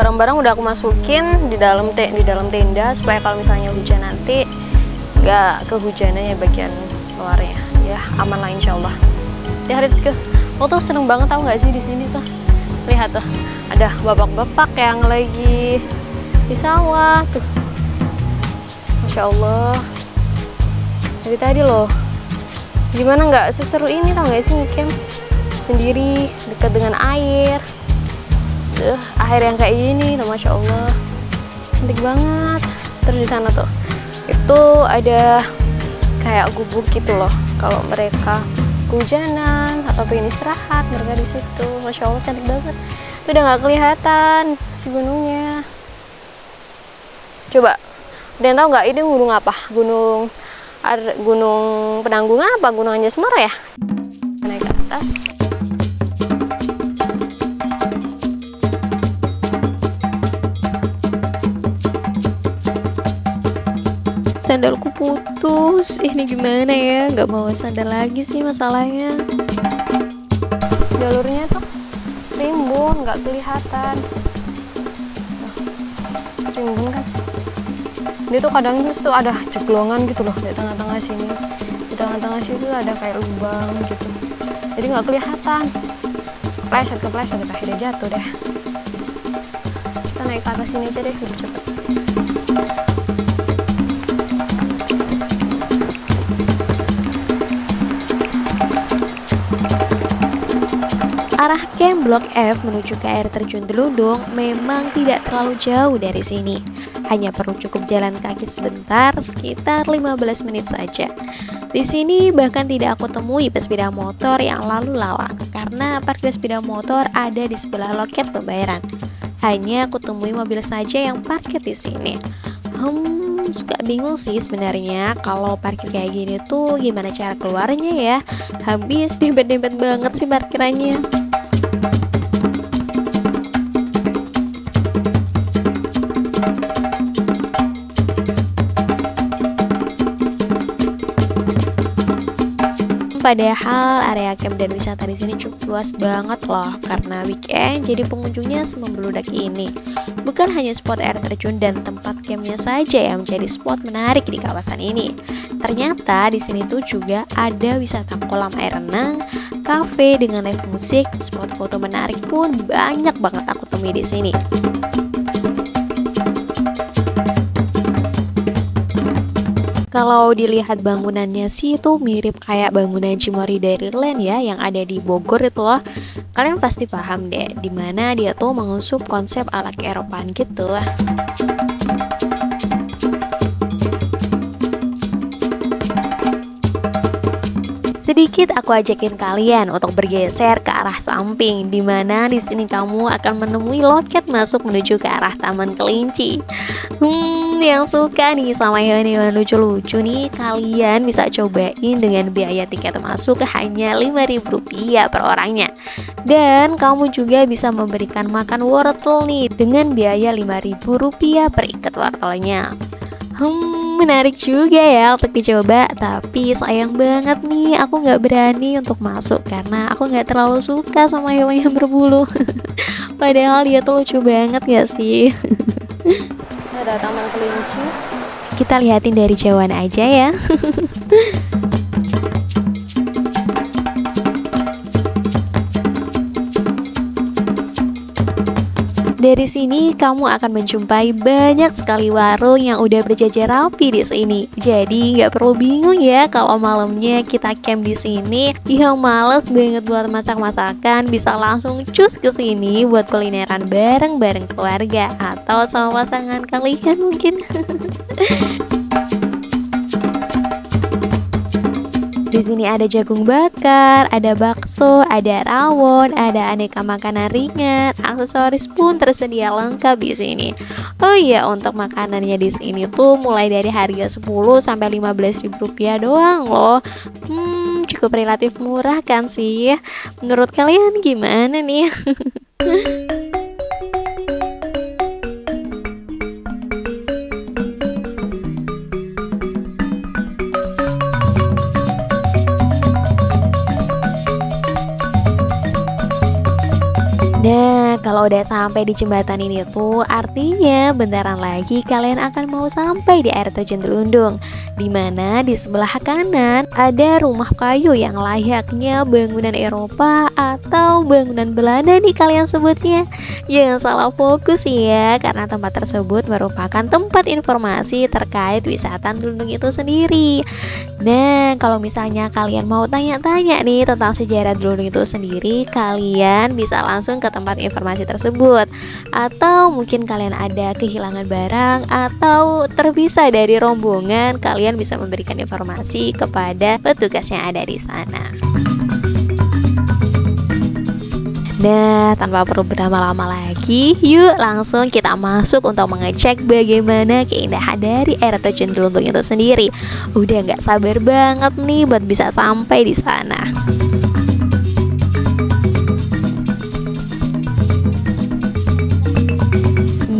barang-barang udah aku masukin di dalam te di dalam tenda supaya kalau misalnya hujan nanti nggak kehujanan ya bagian luarnya. Ya aman lah insya Allah. Ya Rizky lo tuh seneng banget tau nggak sih di sini tuh? Lihat tuh ada bapak-bapak yang lagi di sawah tuh. Masya Allah. Dari tadi loh. Gimana nggak seseru ini tau nggak sih ngecamp sendiri dekat dengan air. Seuh, air yang kayak gini tuh Masya Allah. Cantik banget. Terus di sana tuh itu ada kayak gubuk gitu loh. Kalau mereka kehujanan atau pengen istirahat mereka di situ. Masya Allah cantik banget. Itu udah nggak kelihatan si gunungnya. Coba ada yang tahu nggak? Ini gunung apa? Gunung gunung penanggungan apa? Gunung Anjasmara ya? Naik ke atas sandalku putus. Ini gimana ya? Nggak bawa sandal lagi sih masalahnya. Jalurnya tuh rimbun nggak kelihatan. Rimbun kan? Dia tuh kadang tuh ada ceklongan gitu loh di tengah-tengah sini. Di tengah-tengah sini tuh ada kayak lubang gitu. Jadi nggak kelihatan. Kepleset kepleset akhirnya jatuh deh. Kita naik ke atas sini aja deh lebih cepet Arah camp Blok F menuju ke air terjun Delundung memang tidak terlalu jauh dari sini. Hanya perlu cukup jalan kaki sebentar, sekitar 15 menit saja. Di sini bahkan tidak aku temui pesepeda motor yang lalu lalang, karena parkir sepeda motor ada di sebelah loket pembayaran. Hanya aku temui mobil saja yang parkir di sini. Hmm, suka bingung sih sebenarnya kalau parkir kayak gini tuh gimana cara keluarnya ya. Habis dempet-dempet banget sih parkirannya. Padahal area camp dan wisata di sini cukup luas banget loh karena weekend jadi pengunjungnya semembeludak ini. Bukan hanya spot air terjun dan tempat campnya saja yang menjadi spot menarik di kawasan ini. Ternyata di sini tuh juga ada wisata kolam air renang, cafe dengan live musik, spot foto menarik pun banyak banget aku temui di sini. Kalau dilihat bangunannya sih itu mirip kayak bangunan Cimory Dairyland ya yang ada di Bogor itu loh. Kalian pasti paham deh di mana dia tuh mengusup konsep ala keeropan gitu. Sedikit aku ajakin kalian untuk bergeser ke arah samping, di mana di sini kamu akan menemui loket masuk menuju ke arah Taman Kelinci. Hmm, yang suka nih sama hewan-hewan lucu-lucu nih, kalian bisa cobain dengan biaya tiket masuk hanya Rp5.000 per orangnya. Dan kamu juga bisa memberikan makan wortel nih dengan biaya Rp5.000 per ikat wortelnya. Hmm, menarik juga ya untuk dicoba, tapi sayang banget nih aku nggak berani untuk masuk karena aku nggak terlalu suka sama hewan yang berbulu. Padahal dia tuh lucu banget ya sih. Ada taman kelinci. Kita liatin dari jauhan aja ya. Dari sini kamu akan menjumpai banyak sekali warung yang udah berjajar rapi di sini. Jadi nggak perlu bingung ya kalau malamnya kita camp di sini. Yang males banget buat masak-masakan bisa langsung cus ke sini buat kulineran bareng-bareng keluarga atau sama pasangan kalian mungkin. Di sini ada jagung bakar, ada bakso, ada rawon, ada aneka makanan ringan, aksesoris pun tersedia lengkap di sini. Oh iya, untuk makanannya di sini tuh mulai dari harga 10 sampai 15 ribu rupiah doang loh. Hmm, cukup relatif murah kan sih? Menurut kalian gimana nih? kalau udah sampai di jembatan ini tuh artinya bentaran lagi kalian akan mau sampai di air terjun Delundung. Di mana di sebelah kanan ada rumah kayu yang layaknya bangunan Eropa atau bangunan Belanda nih kalian sebutnya. Jangan salah fokus ya, karena tempat tersebut merupakan tempat informasi terkait wisata Delundung itu sendiri. Nah, kalau misalnya kalian mau tanya-tanya nih tentang sejarah Delundung itu sendiri, kalian bisa langsung ke tempat informasi tersebut atau mungkin kalian ada kehilangan barang atau terpisah dari rombongan kalian bisa memberikan informasi kepada petugas yang ada di sana Nah, tanpa perlu berlama-lama lagi, yuk langsung kita masuk untuk mengecek bagaimana keindahan dari air terjun Delundung itu sendiri. Udah nggak sabar banget nih buat bisa sampai di sana.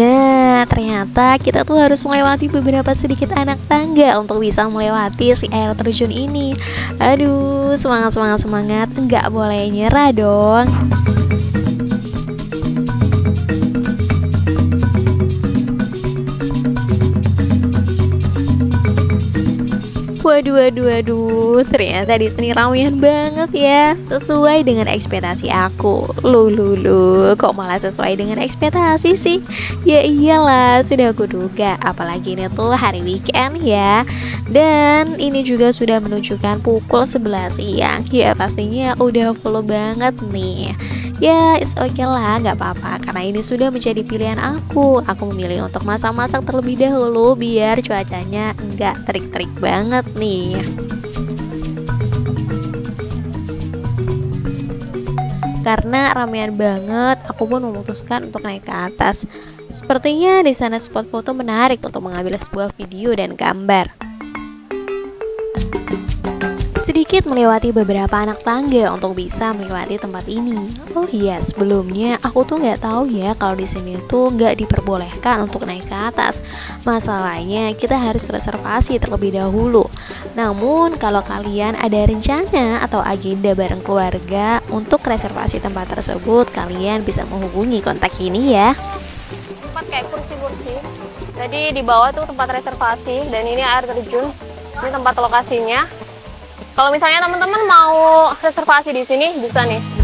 Nah, ternyata kita tuh harus melewati beberapa sedikit anak tangga untuk bisa melewati si air terjun ini. Aduh, semangat, semangat, semangat. Nggak boleh nyerah dong. Waduh, waduh, waduh, ternyata di sini ramean banget ya, sesuai dengan ekspektasi aku. Lu, lu, lu, kok malah sesuai dengan ekspektasi sih? Ya iyalah, sudah aku duga, apalagi ini tuh hari weekend ya. Dan ini juga sudah menunjukkan pukul 11 siang, ya pastinya udah full banget nih. Ya, it's okay lah, nggak apa-apa karena ini sudah menjadi pilihan aku. Aku memilih untuk masak-masak terlebih dahulu biar cuacanya nggak terik-terik banget nih. Karena ramean banget, aku pun memutuskan untuk naik ke atas. Sepertinya di sana spot foto menarik untuk mengambil sebuah video dan gambar sedikit melewati beberapa anak tangga untuk bisa melewati tempat ini. Oh iya, sebelumnya aku tuh nggak tahu ya kalau di sini tuh nggak diperbolehkan untuk naik ke atas. Masalahnya kita harus reservasi terlebih dahulu. Namun kalau kalian ada rencana atau agenda bareng keluarga untuk reservasi tempat tersebut, kalian bisa menghubungi kontak ini ya. Tempat kayak kursi-kursi. Jadi di bawah tuh tempat reservasi dan ini air terjun. Ini tempat lokasinya kalau misalnya teman-teman mau reservasi di sini bisa nih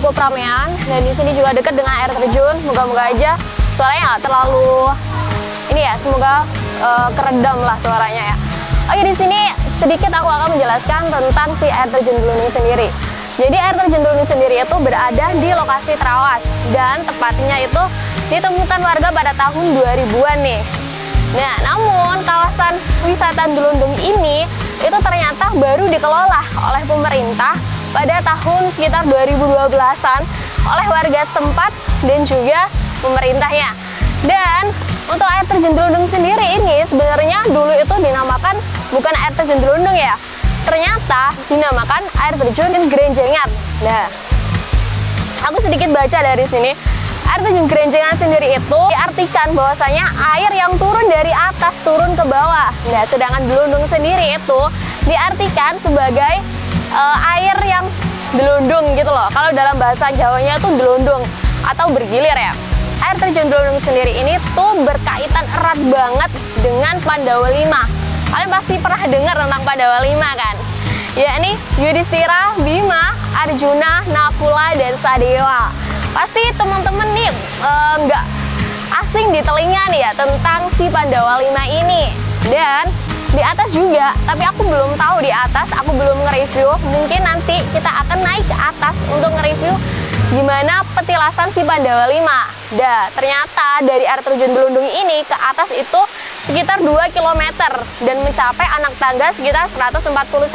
cukup ramean dan di sini juga dekat dengan air terjun. Moga-moga aja suaranya nggak terlalu ini ya, semoga uh, keredam lah suaranya ya. Oke di sini sedikit aku akan menjelaskan tentang si air terjun Delundung sendiri. Jadi air terjun Delundung sendiri itu berada di lokasi terawas dan tepatnya itu ditemukan warga pada tahun 2000-an nih. Nah, namun kawasan wisata Delundung ini itu ternyata baru dikelola oleh pemerintah pada tahun sekitar 2012-an oleh warga setempat dan juga pemerintahnya. Dan untuk air terjun Delundung sendiri ini sebenarnya dulu itu dinamakan bukan air terjun Delundung ya. Ternyata dinamakan air terjun Gerenjengan. Nah, aku sedikit baca dari sini. Air terjun Gerenjengan sendiri itu diartikan bahwasanya air yang turun dari atas turun ke bawah. Nah, sedangkan Delundung sendiri itu diartikan sebagai uh, air yang delundung gitu loh. Kalau dalam bahasa Jawanya itu delundung atau bergilir ya. Air terjun delundung sendiri ini tuh berkaitan erat banget dengan Pandawa 5. Kalian pasti pernah dengar tentang Pandawa 5 kan? Ya ini Yudhistira, Bima, Arjuna, Nakula, dan Sadewa. Pasti teman-teman nih nggak uh, asing di telinga nih ya tentang si Pandawa 5 ini. Dan di atas juga tapi aku belum tahu di atas aku belum nge-review mungkin nanti kita akan naik ke atas untuk nge-review gimana petilasan si Pandawa 5 dah ternyata dari air terjun Belundung ini ke atas itu sekitar 2 km dan mencapai anak tangga sekitar 141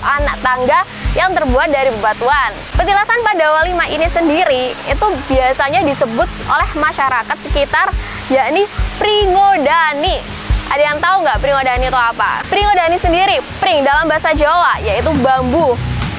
anak tangga yang terbuat dari bebatuan. Petilasan Pandawa 5 ini sendiri itu biasanya disebut oleh masyarakat sekitar yakni Pringodani. Ada yang tahu nggak Pringodani itu apa? Pringodani sendiri, pring dalam bahasa Jawa yaitu bambu.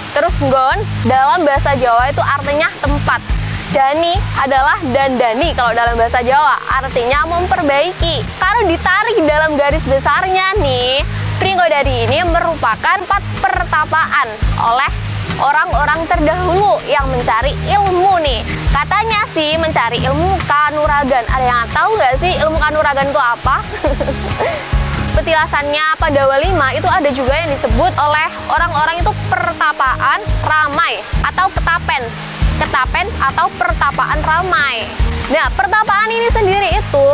Terus nggon dalam bahasa Jawa itu artinya tempat. Dani adalah dandani kalau dalam bahasa Jawa, artinya memperbaiki. Kalau ditarik dalam garis besarnya nih, Pringodari ini merupakan empat pertapaan oleh orang-orang terdahulu yang mencari ilmu nih. Katanya sih mencari ilmu kanuragan. Ada yang tahu nggak sih ilmu kanuragan itu apa? Petilasannya pada Walima itu ada juga yang disebut oleh orang-orang itu pertapaan ramai atau ketapen ketapen atau pertapaan ramai. Nah, pertapaan ini sendiri itu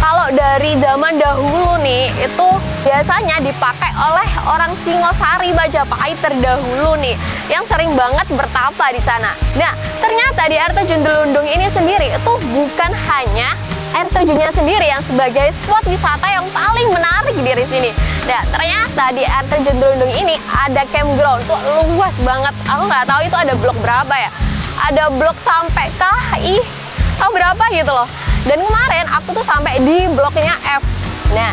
kalau dari zaman dahulu nih itu biasanya dipakai oleh orang Singosari Majapahit terdahulu nih yang sering banget bertapa di sana. Nah, ternyata di air terjun ini sendiri itu bukan hanya air terjunnya sendiri yang sebagai spot wisata yang paling menarik di sini. Nah, ternyata di air terjun Delundung ini ada campground tuh luas banget. Aku nggak tahu itu ada blok berapa ya ada blok sampai KI oh berapa gitu loh. Dan kemarin aku tuh sampai di bloknya F. Nah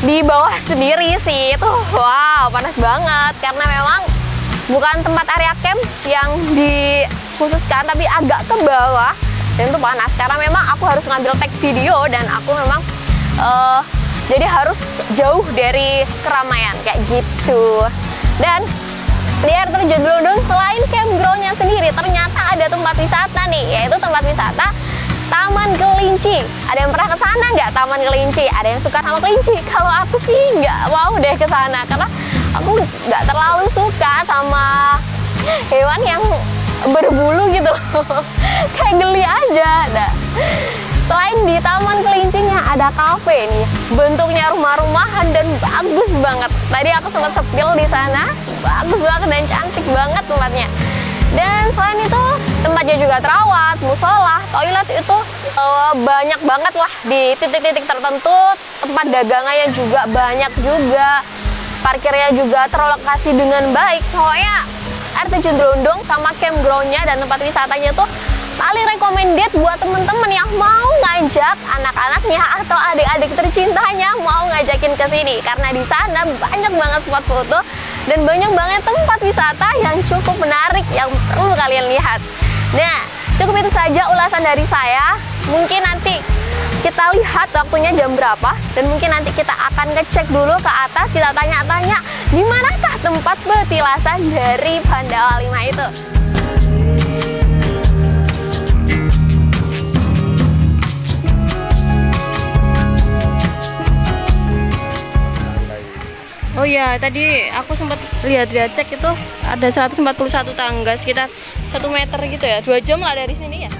di bawah sendiri sih itu wow panas banget. Karena memang bukan tempat area camp yang dikhususkan tapi agak ke bawah. Dan itu panas karena memang aku harus ngambil tag video dan aku memang uh, jadi harus jauh dari keramaian kayak gitu. Dan di air terjun Delundung selain campgroundnya sendiri ternyata ada tempat wisata nih yaitu tempat wisata Taman Kelinci. Ada yang pernah ke sana nggak Taman Kelinci? Ada yang suka sama kelinci? Kalau aku sih nggak mau deh ke sana karena aku nggak terlalu suka sama hewan yang berbulu gitu loh. Kayak geli aja. Nah, selain di Taman Kelincinya ada kafe nih. Bentuknya rumah-rumahan dan bagus banget. Tadi aku sempat sepil di sana bagus banget dan cantik banget tempatnya. Dan selain itu tempatnya juga terawat, musola, toilet itu uh, banyak banget lah di titik-titik tertentu. Tempat dagangannya juga banyak juga. Parkirnya juga terlokasi dengan baik. Pokoknya air terjun sama campgroundnya dan tempat wisatanya tuh paling recommended buat temen-temen yang mau ngajak anak-anaknya atau adik-adik tercintanya mau ngajakin ke sini. Karena di sana banyak banget spot foto dan banyak banget tempat wisata yang cukup menarik yang perlu kalian lihat. Nah, cukup itu saja ulasan dari saya. Mungkin nanti kita lihat waktunya jam berapa dan mungkin nanti kita akan ngecek dulu ke atas kita tanya-tanya di manakah tempat petilasan dari Pandawa 5 itu. Oh iya, tadi aku sempat lihat-lihat cek itu ada 141 tangga sekitar satu meter gitu ya. Dua jam lah dari sini ya.